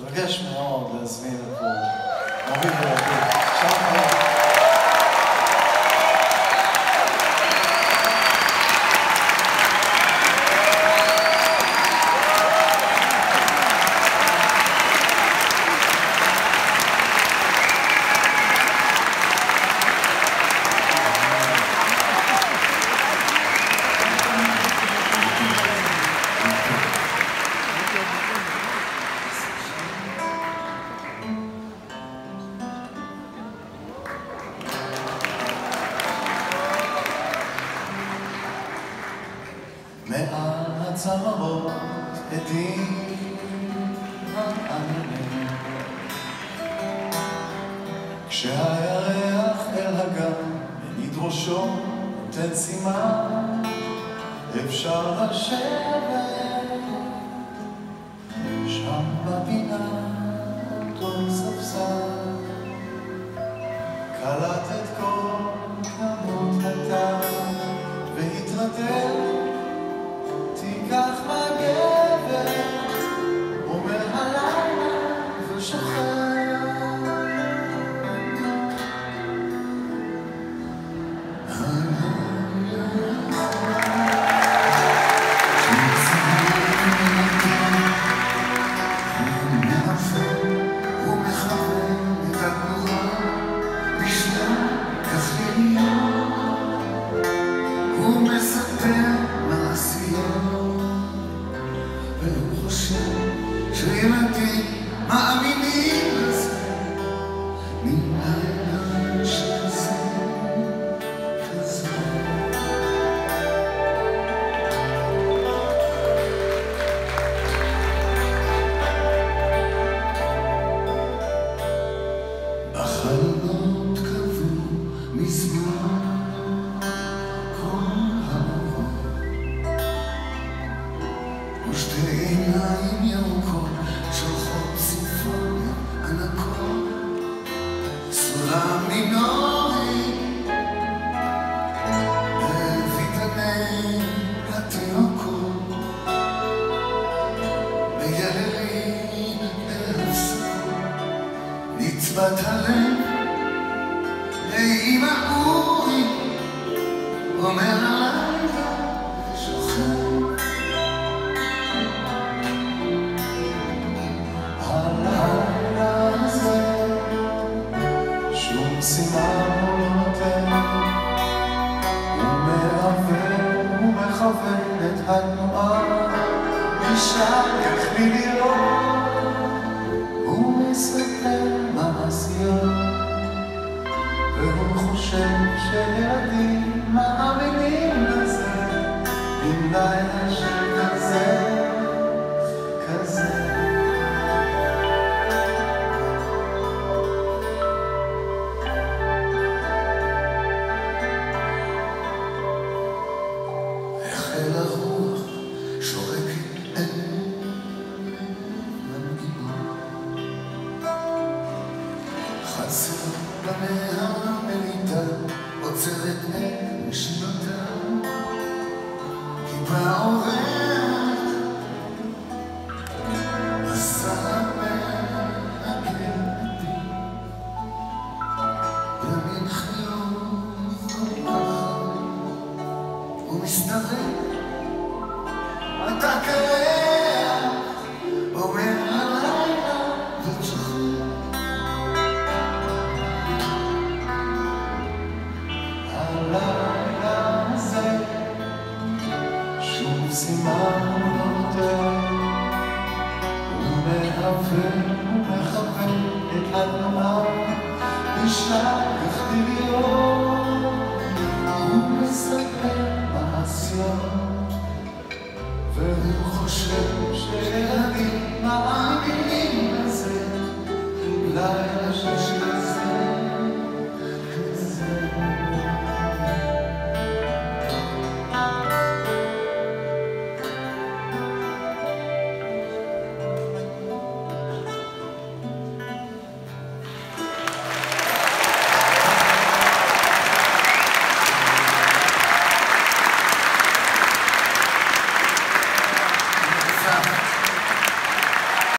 Dragaš me ovo da smijem po ovom videu. Ćao. הצמרות עדים העננים כשהירח אל הגן מניד ראשו נותן סימן אפשר לשבת שם בפינה אותו ספסל. קלט את כל כמות הטעם והתרדל והוא חושב שילדים מאמינים ושתי עיניים ירוקות שולחות ציפורניה ענקות סולם מינורי בביתני התינוקות מייללים הסוף נצבת הלב לאמא אורי אומר סימן הוא נותן הוא מעוור ומכוון את התנועה נשאר איך לי לראות הוא מספר מעשיות והוא חושב שילדים מאמינים לזה. עם לילה הוא מסתובב, אתה קרח, אומר הלילה וצוחק. הלילה הזה שום סימן לא נותן הוא מהווה ומכוון את התנועה נשאר שרבים מאמינים לזה, לילה